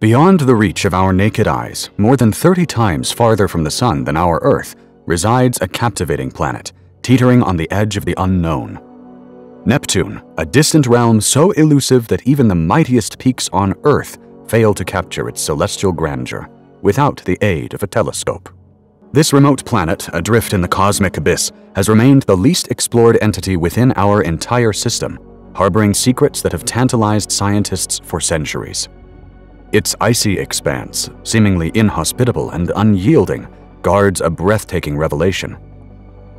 Beyond the reach of our naked eyes, more than 30 times farther from the Sun than our Earth, resides a captivating planet, teetering on the edge of the unknown. Neptune, a distant realm so elusive that even the mightiest peaks on Earth fail to capture its celestial grandeur without the aid of a telescope. This remote planet, adrift in the cosmic abyss, has remained the least explored entity within our entire system, harboring secrets that have tantalized scientists for centuries. Its icy expanse, seemingly inhospitable and unyielding, guards a breathtaking revelation.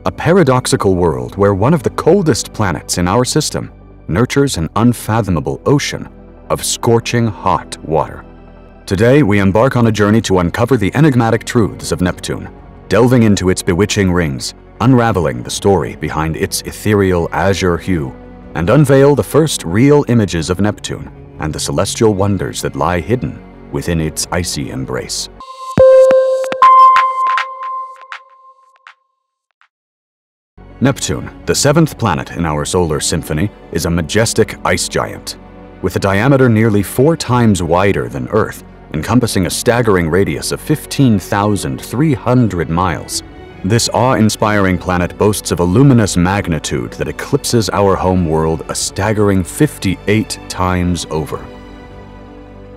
A paradoxical world where one of the coldest planets in our system nurtures an unfathomable ocean of scorching hot water. Today, we embark on a journey to uncover the enigmatic truths of Neptune, delving into its bewitching rings, unraveling the story behind its ethereal azure hue, and unveil the first real images of Neptune and the celestial wonders that lie hidden within its icy embrace. Neptune, the seventh planet in our solar symphony, is a majestic ice giant. With a diameter nearly four times wider than Earth, encompassing a staggering radius of 15,300 miles, this awe-inspiring planet boasts of a luminous magnitude that eclipses our home world a staggering 58 times over.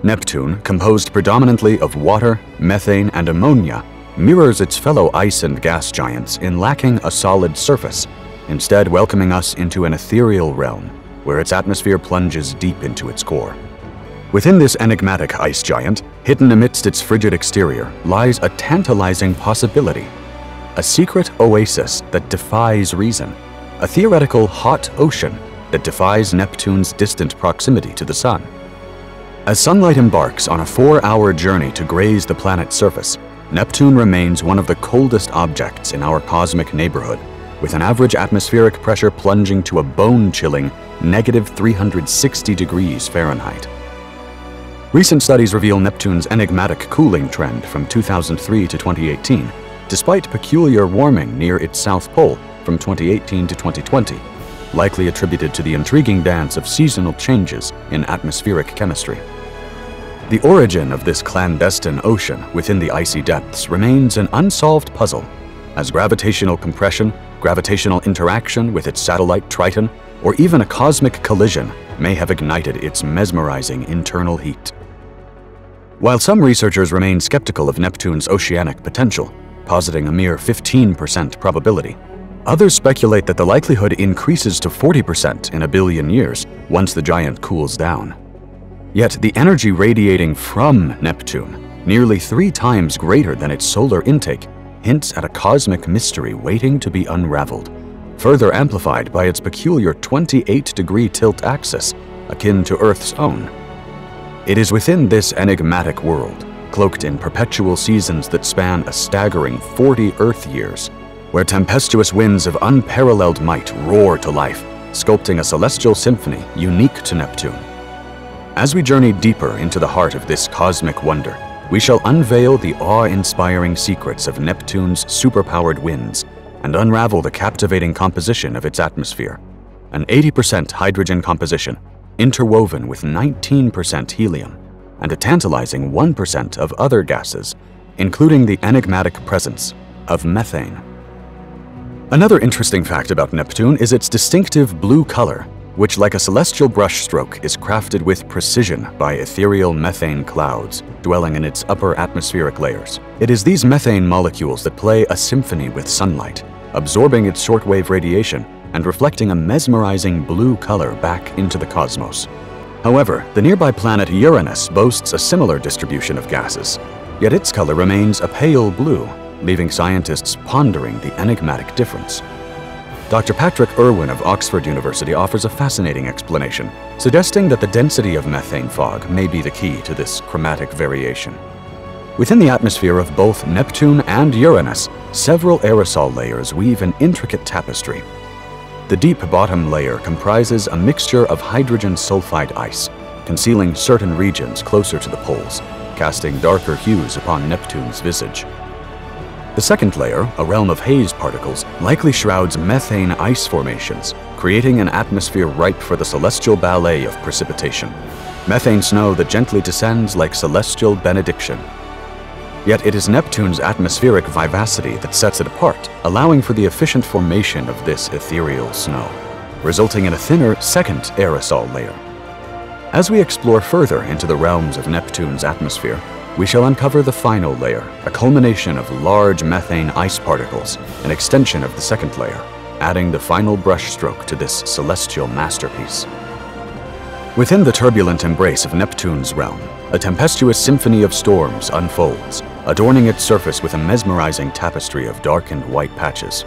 Neptune, composed predominantly of water, methane, and ammonia, mirrors its fellow ice and gas giants in lacking a solid surface, instead welcoming us into an ethereal realm where its atmosphere plunges deep into its core. Within this enigmatic ice giant, hidden amidst its frigid exterior, lies a tantalizing possibility a secret oasis that defies reason, a theoretical hot ocean that defies Neptune's distant proximity to the Sun. As sunlight embarks on a four-hour journey to graze the planet's surface, Neptune remains one of the coldest objects in our cosmic neighborhood, with an average atmospheric pressure plunging to a bone-chilling negative 360 degrees Fahrenheit. Recent studies reveal Neptune's enigmatic cooling trend from 2003 to 2018 despite peculiar warming near its south pole from 2018 to 2020, likely attributed to the intriguing dance of seasonal changes in atmospheric chemistry. The origin of this clandestine ocean within the icy depths remains an unsolved puzzle, as gravitational compression, gravitational interaction with its satellite Triton, or even a cosmic collision may have ignited its mesmerizing internal heat. While some researchers remain skeptical of Neptune's oceanic potential, positing a mere 15% probability. Others speculate that the likelihood increases to 40% in a billion years once the giant cools down. Yet the energy radiating from Neptune, nearly three times greater than its solar intake, hints at a cosmic mystery waiting to be unraveled, further amplified by its peculiar 28-degree tilt axis, akin to Earth's own. It is within this enigmatic world cloaked in perpetual seasons that span a staggering 40 Earth years, where tempestuous winds of unparalleled might roar to life, sculpting a celestial symphony unique to Neptune. As we journey deeper into the heart of this cosmic wonder, we shall unveil the awe-inspiring secrets of Neptune's superpowered winds and unravel the captivating composition of its atmosphere. An 80% hydrogen composition, interwoven with 19% helium, and a tantalizing 1% of other gases, including the enigmatic presence of methane. Another interesting fact about Neptune is its distinctive blue color, which like a celestial brushstroke is crafted with precision by ethereal methane clouds dwelling in its upper atmospheric layers. It is these methane molecules that play a symphony with sunlight, absorbing its shortwave radiation and reflecting a mesmerizing blue color back into the cosmos. However, the nearby planet Uranus boasts a similar distribution of gases, yet its color remains a pale blue, leaving scientists pondering the enigmatic difference. Dr. Patrick Irwin of Oxford University offers a fascinating explanation, suggesting that the density of methane fog may be the key to this chromatic variation. Within the atmosphere of both Neptune and Uranus, several aerosol layers weave an intricate tapestry the deep bottom layer comprises a mixture of hydrogen sulfide ice, concealing certain regions closer to the poles, casting darker hues upon Neptune's visage. The second layer, a realm of haze particles, likely shrouds methane ice formations, creating an atmosphere ripe for the celestial ballet of precipitation. methane snow that gently descends like celestial benediction. Yet it is Neptune's atmospheric vivacity that sets it apart, allowing for the efficient formation of this ethereal snow, resulting in a thinner second aerosol layer. As we explore further into the realms of Neptune's atmosphere, we shall uncover the final layer, a culmination of large methane ice particles, an extension of the second layer, adding the final brushstroke to this celestial masterpiece. Within the turbulent embrace of Neptune's realm, a tempestuous symphony of storms unfolds, adorning its surface with a mesmerizing tapestry of darkened white patches.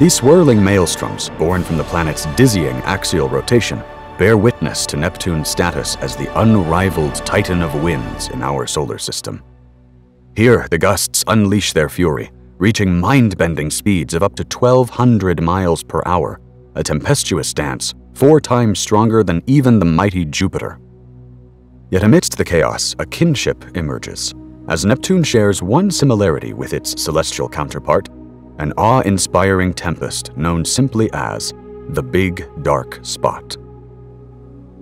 These swirling maelstroms, born from the planet's dizzying axial rotation, bear witness to Neptune's status as the unrivaled titan of winds in our solar system. Here, the gusts unleash their fury, reaching mind-bending speeds of up to 1,200 miles per hour, a tempestuous dance four times stronger than even the mighty Jupiter. Yet amidst the chaos, a kinship emerges, as Neptune shares one similarity with its celestial counterpart, an awe-inspiring tempest known simply as the Big Dark Spot.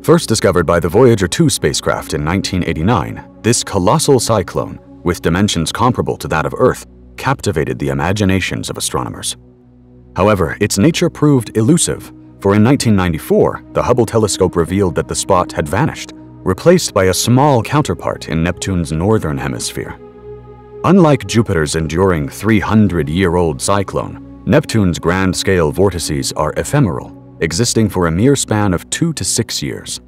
First discovered by the Voyager 2 spacecraft in 1989, this colossal cyclone, with dimensions comparable to that of Earth, captivated the imaginations of astronomers. However, its nature proved elusive, for in 1994, the Hubble telescope revealed that the spot had vanished, replaced by a small counterpart in Neptune's northern hemisphere. Unlike Jupiter's enduring 300-year-old cyclone, Neptune's grand-scale vortices are ephemeral existing for a mere span of two to six years.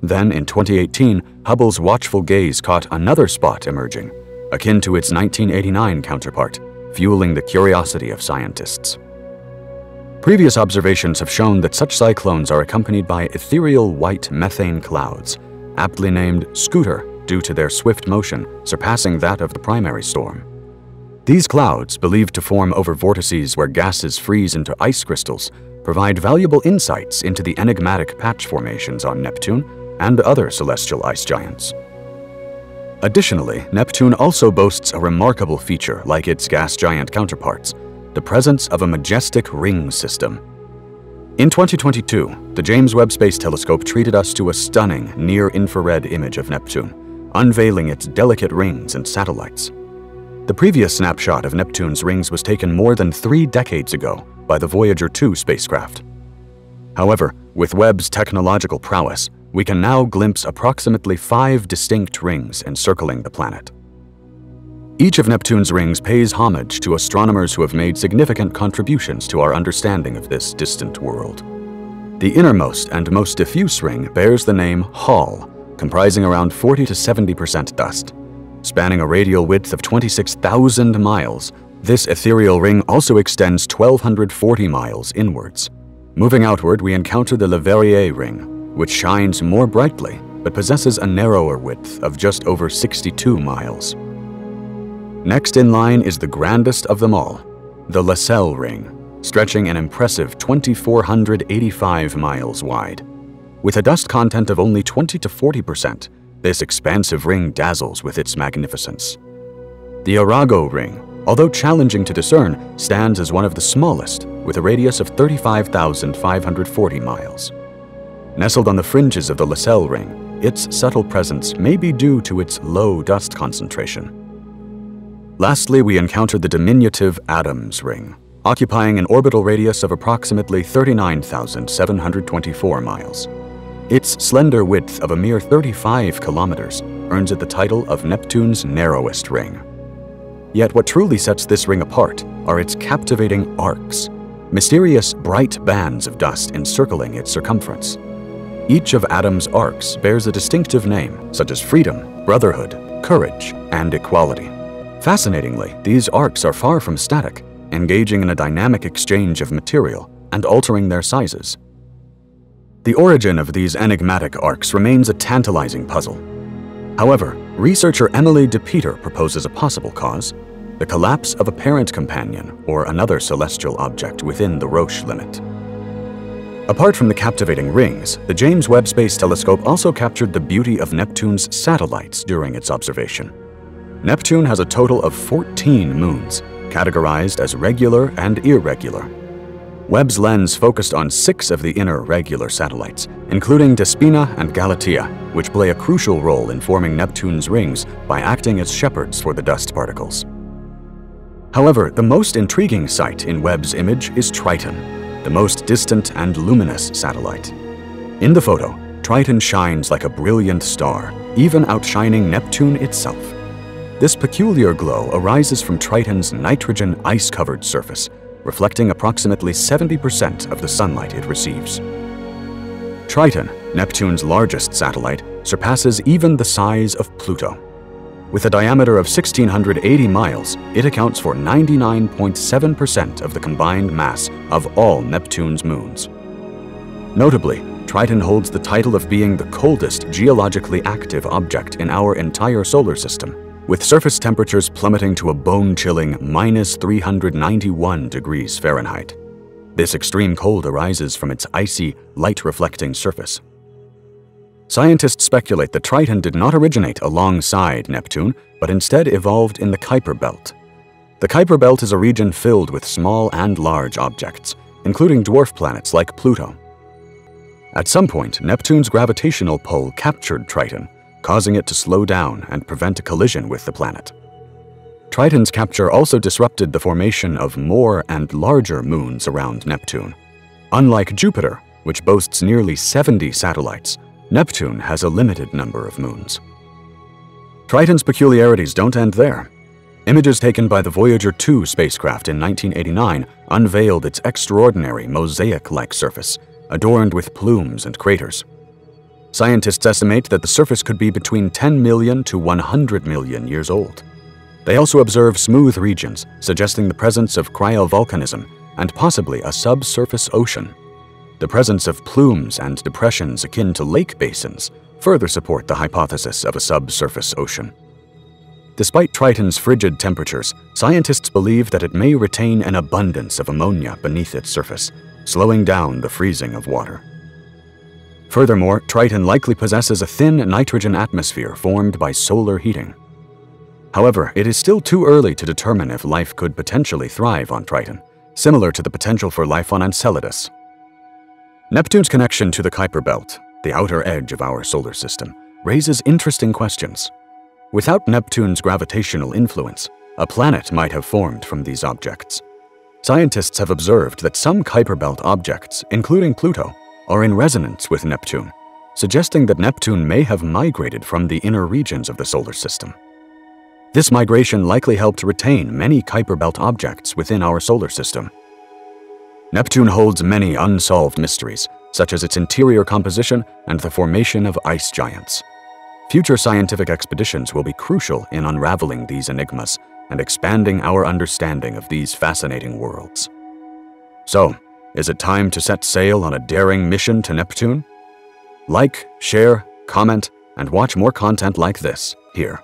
Then, in 2018, Hubble's watchful gaze caught another spot emerging, akin to its 1989 counterpart, fueling the curiosity of scientists. Previous observations have shown that such cyclones are accompanied by ethereal white methane clouds, aptly named Scooter due to their swift motion surpassing that of the primary storm. These clouds, believed to form over vortices where gases freeze into ice crystals, provide valuable insights into the enigmatic patch formations on Neptune and other celestial ice giants. Additionally, Neptune also boasts a remarkable feature like its gas giant counterparts, the presence of a majestic ring system. In 2022, the James Webb Space Telescope treated us to a stunning near-infrared image of Neptune, unveiling its delicate rings and satellites. The previous snapshot of Neptune's rings was taken more than three decades ago by the Voyager 2 spacecraft. However, with Webb's technological prowess, we can now glimpse approximately five distinct rings encircling the planet. Each of Neptune's rings pays homage to astronomers who have made significant contributions to our understanding of this distant world. The innermost and most diffuse ring bears the name Galle, comprising around 40 to 70% dust. Spanning a radial width of 26,000 miles, this ethereal ring also extends 1,240 miles inwards. Moving outward, we encounter the Le Verrier ring, which shines more brightly but possesses a narrower width of just over 62 miles. Next in line is the grandest of them all, the Lassell ring, stretching an impressive 2,485 miles wide. With a dust content of only 20 to 40 percent, this expansive ring dazzles with its magnificence. The Arago ring, although challenging to discern, stands as one of the smallest, with a radius of 35,540 miles. Nestled on the fringes of the Lassell ring, its subtle presence may be due to its low dust concentration. Lastly, we encounter the diminutive Adams ring, occupying an orbital radius of approximately 39,724 miles. Its slender width of a mere 35 kilometers earns it the title of Neptune's narrowest ring. Yet what truly sets this ring apart are its captivating arcs, mysterious bright bands of dust encircling its circumference. Each of Adam's arcs bears a distinctive name, such as freedom, brotherhood, courage, and equality. Fascinatingly, these arcs are far from static, engaging in a dynamic exchange of material and altering their sizes. The origin of these enigmatic arcs remains a tantalizing puzzle, However, researcher Imke de Pater proposes a possible cause, the collapse of a parent companion or another celestial object within the Roche limit. Apart from the captivating rings, the James Webb Space Telescope also captured the beauty of Neptune's satellites during its observation. Neptune has a total of 14 moons, categorized as regular and irregular. Webb's lens focused on six of the inner regular satellites, including Despina and Galatea, which play a crucial role in forming Neptune's rings by acting as shepherds for the dust particles. However, the most intriguing sight in Webb's image is Triton, the most distant and luminous satellite. In the photo, Triton shines like a brilliant star, even outshining Neptune itself. This peculiar glow arises from Triton's nitrogen ice-covered surface, reflecting approximately 70% of the sunlight it receives. Triton, Neptune's largest satellite, surpasses even the size of Pluto. With a diameter of 1,680 miles, it accounts for 99.7% of the combined mass of all Neptune's moons. Notably, Triton holds the title of being the coldest geologically active object in our entire solar system with surface temperatures plummeting to a bone-chilling minus 391 degrees Fahrenheit. This extreme cold arises from its icy, light-reflecting surface. Scientists speculate that Triton did not originate alongside Neptune, but instead evolved in the Kuiper Belt. The Kuiper Belt is a region filled with small and large objects, including dwarf planets like Pluto. At some point, Neptune's gravitational pull captured Triton, causing it to slow down and prevent a collision with the planet. Triton's capture also disrupted the formation of more and larger moons around Neptune. Unlike Jupiter, which boasts nearly 70 satellites, Neptune has a limited number of moons. Triton's peculiarities don't end there. Images taken by the Voyager 2 spacecraft in 1989 unveiled its extraordinary mosaic-like surface, adorned with plumes and craters. Scientists estimate that the surface could be between 10 million to 100 million years old. They also observe smooth regions, suggesting the presence of cryovolcanism and possibly a subsurface ocean. The presence of plumes and depressions akin to lake basins further support the hypothesis of a subsurface ocean. Despite Triton's frigid temperatures, scientists believe that it may retain an abundance of ammonia beneath its surface, slowing down the freezing of water. Furthermore, Triton likely possesses a thin nitrogen atmosphere formed by solar heating. However, it is still too early to determine if life could potentially thrive on Triton, similar to the potential for life on Enceladus. Neptune's connection to the Kuiper Belt, the outer edge of our solar system, raises interesting questions. Without Neptune's gravitational influence, a planet might have formed from these objects. Scientists have observed that some Kuiper Belt objects, including Pluto, are in resonance with Neptune, suggesting that Neptune may have migrated from the inner regions of the solar system. This migration likely helped retain many Kuiper Belt objects within our solar system. Neptune holds many unsolved mysteries, such as its interior composition and the formation of ice giants. Future scientific expeditions will be crucial in unraveling these enigmas and expanding our understanding of these fascinating worlds. So, is it time to set sail on a daring mission to Neptune? Like, share, comment, and watch more content like this here.